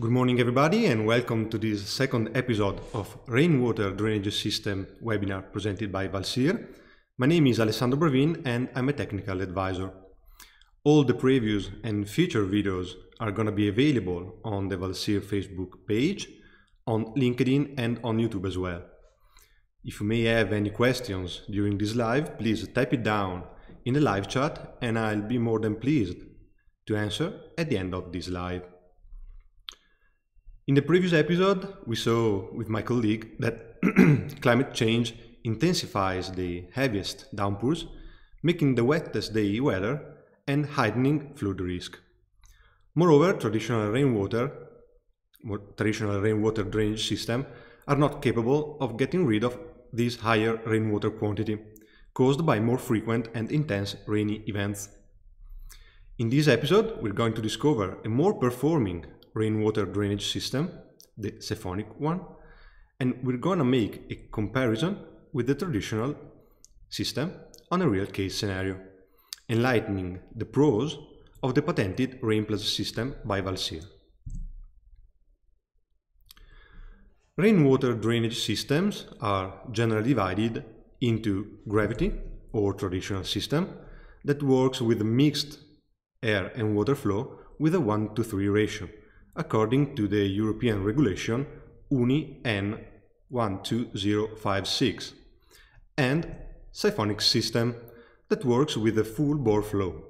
Good morning, everybody, and welcome to this second episode of Rainwater Drainage System webinar presented by Valsir. My name is Alessandro Bravin, and I'm a technical advisor. All the previous and future videos are going to be available on the Valsir Facebook page, on LinkedIn, and on YouTube as well. If you may have any questions during this live, please type it down in the live chat, and I'll be more than pleased to answer at the end of this live. In the previous episode, we saw with my colleague that climate change intensifies the heaviest downpours, making the wettest day weather and heightening flood risk. Moreover, traditional rainwater, traditional rainwater drainage system are not capable of getting rid of this higher rainwater quantity caused by more frequent and intense rainy events. In this episode, we're going to discover a more performing rainwater drainage system, the siphonic one, and we're gonna make a comparison with the traditional system on a real case scenario, enlightening the pros of the patented RainPlus system by Valsir. Rainwater drainage systems are generally divided into gravity or traditional system that works with mixed air and water flow with a 1 to 3 ratio according to the European regulation UNI EN 12056 and siphonic system that works with a full bore flow.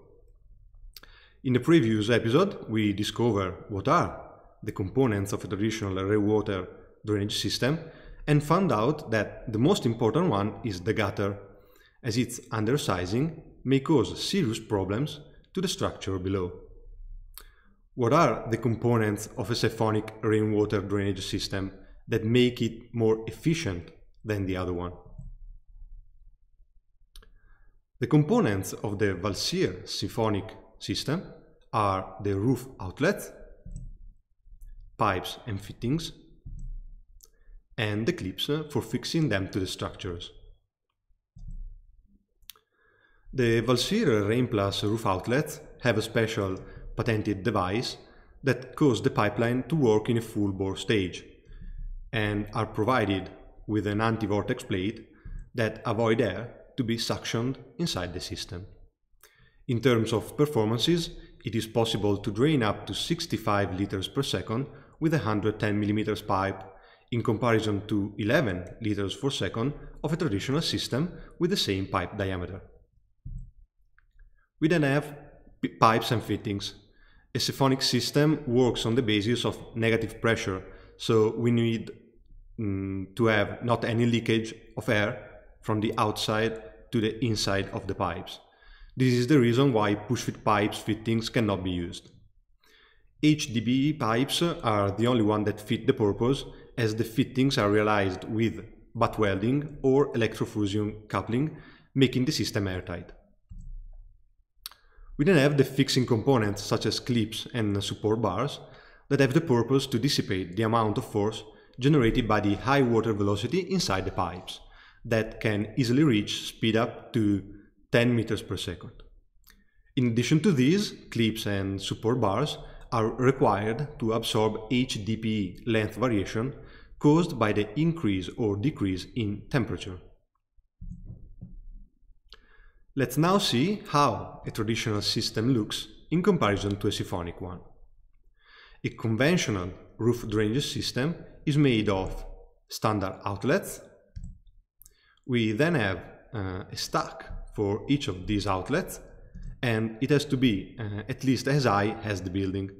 In the previous episode, we discovered what are the components of a traditional rainwater drainage system and found out that the most important one is the gutter, as its undersizing may cause serious problems to the structure below. What are the components of a siphonic rainwater drainage system that make it more efficient than the other one? The components of the Valsir siphonic system are the roof outlets, pipes and fittings, and the clips for fixing them to the structures. The Valsir RainPlus roof outlets have a special patented device that cause the pipeline to work in a full bore stage and are provided with an anti-vortex plate that avoid air to be suctioned inside the system. In terms of performances, it is possible to drain up to 65 liters per second with a 110 mm pipe in comparison to 11 liters per second of a traditional system with the same pipe diameter. We then have pipes and fittings. A siphonic system works on the basis of negative pressure, so we need um, to have not any leakage of air from the outside to the inside of the pipes. This is the reason why push-fit pipes fittings cannot be used. HDPE pipes are the only one that fit the purpose as the fittings are realized with butt welding or electrofusion coupling, making the system airtight. We then have the fixing components such as clips and support bars that have the purpose to dissipate the amount of force generated by the high water velocity inside the pipes that can easily reach speed up to 10 meters per second. In addition to these, clips and support bars are required to absorb HDPE length variation caused by the increase or decrease in temperature. Let's now see how a traditional system looks in comparison to a siphonic one. A conventional roof drainage system is made of standard outlets. We then have uh, a stack for each of these outlets and it has to be uh, at least as high as the building.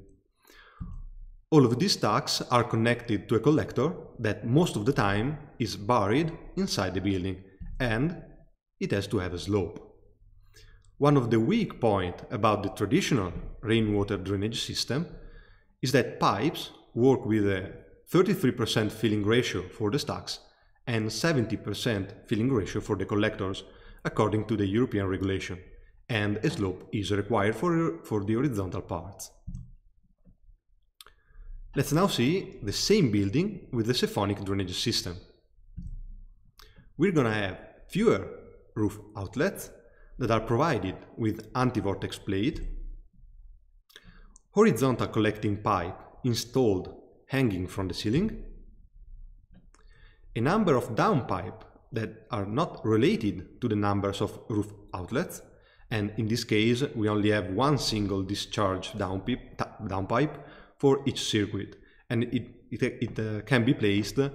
All of these stacks are connected to a collector that most of the time is buried inside the building and it has to have a slope. One of the weak points about the traditional rainwater drainage system is that pipes work with a 33% filling ratio for the stacks and 70% filling ratio for the collectors according to the European regulation and a slope is required for, for the horizontal parts. Let's now see the same building with the siphonic drainage system. We're gonna have fewer roof outlets that are provided with anti-vortex plate, horizontal collecting pipe installed hanging from the ceiling, a number of downpipe that are not related to the numbers of roof outlets, and in this case we only have one single discharge downpipe, for each circuit, and it, it, it uh, can be placed uh,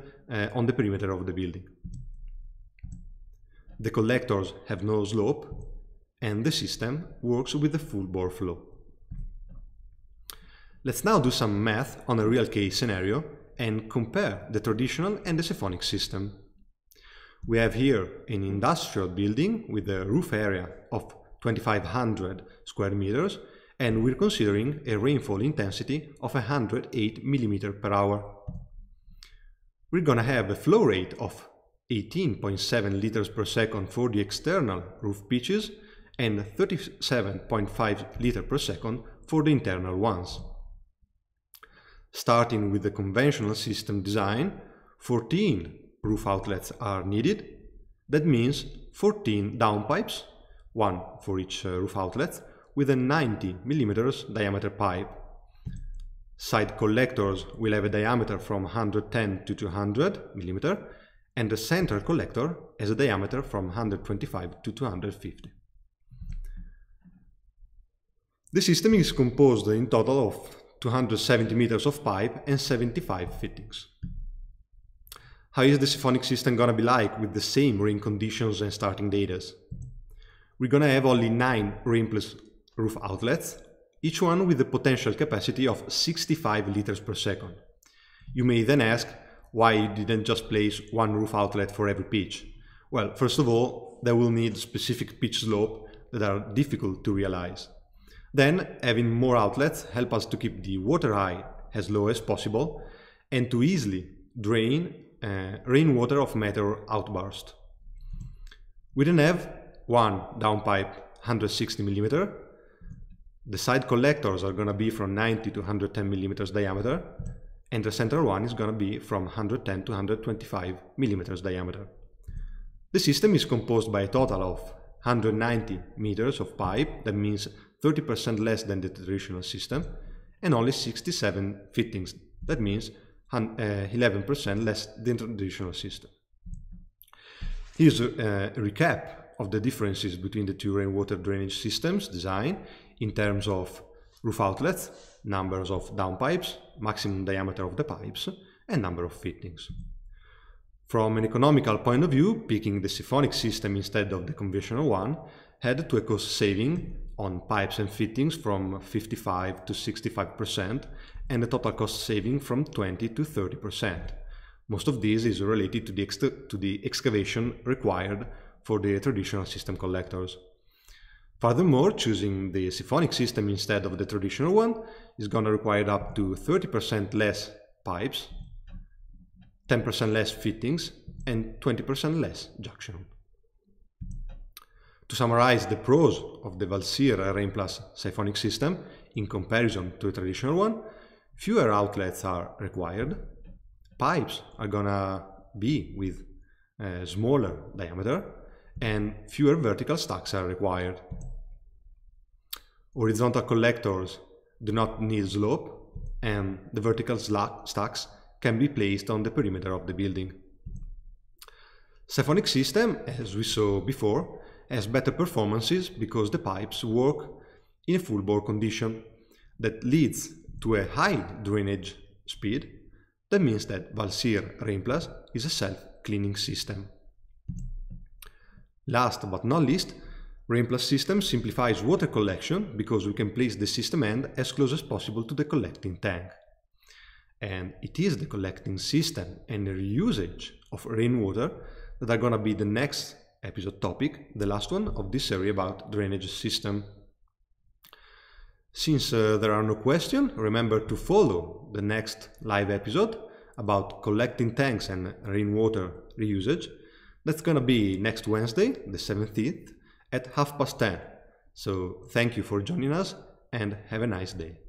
on the perimeter of the building. The collectors have no slope, and the system works with the full bore flow. Let's now do some math on a real case scenario and compare the traditional and the siphonic system. We have here an industrial building with a roof area of 2500 square meters and we're considering a rainfall intensity of 108 mm per hour. We're gonna have a flow rate of 18.7 liters per second for the external roof pitches and 37.5 liters per second for the internal ones. Starting with the conventional system design, 14 roof outlets are needed. That means 14 downpipes, one for each uh, roof outlet, with a 90 millimeters diameter pipe. Side collectors will have a diameter from 110 to 200 millimeter, and the center collector has a diameter from 125 to 250. The system is composed in total of 270 meters of pipe and 75 fittings. How is the siphonic system gonna be like with the same rain conditions and starting datas? We're gonna have only 9 Rainplus roof outlets, each one with a potential capacity of 65 liters per second. You may then ask why you didn't just place one roof outlet for every pitch. Well, first of all, they will need specific pitch slope that are difficult to realize. Then having more outlets help us to keep the water high as low as possible and to easily drain uh, rainwater of meteor outburst. We then have one downpipe 160 millimeter. The side collectors are going to be from 90 to 110 millimeters diameter and the central one is going to be from 110 to 125 millimeters diameter. The system is composed by a total of 190 meters of pipe, that means 30% less than the traditional system, and only 67 fittings. That means 11% uh, less than the traditional system. Here's a, a recap of the differences between the two rainwater drainage systems design in terms of roof outlets, numbers of downpipes, maximum diameter of the pipes, and number of fittings. From an economical point of view, picking the siphonic system instead of the conventional one had to a cost saving on pipes and fittings from 55 to 65% and a total cost saving from 20 to 30%. Most of this is related to the, to the excavation required for the traditional system collectors. Furthermore, choosing the siphonic system instead of the traditional one is going to require up to 30% less pipes, 10% less fittings, and 20% less junction. To summarize the pros of the Valsir Rainplus siphonic system in comparison to a traditional one, fewer outlets are required, pipes are gonna be with a smaller diameter, and fewer vertical stacks are required. Horizontal collectors do not need slope, and the vertical stacks can be placed on the perimeter of the building. Siphonic system, as we saw before, has better performances because the pipes work in a full bore condition that leads to a high drainage speed. That means that Valsir Rainplus is a self-cleaning system. Last but not least, Rainplus system simplifies water collection because we can place the system end as close as possible to the collecting tank. And it is the collecting system and the reusage of rainwater that are gonna be the next episode topic, the last one of this series about drainage system. Since uh, there are no questions, remember to follow the next live episode about collecting tanks and rainwater reusage. That's gonna be next Wednesday, the 17th, at half past 10. So thank you for joining us and have a nice day.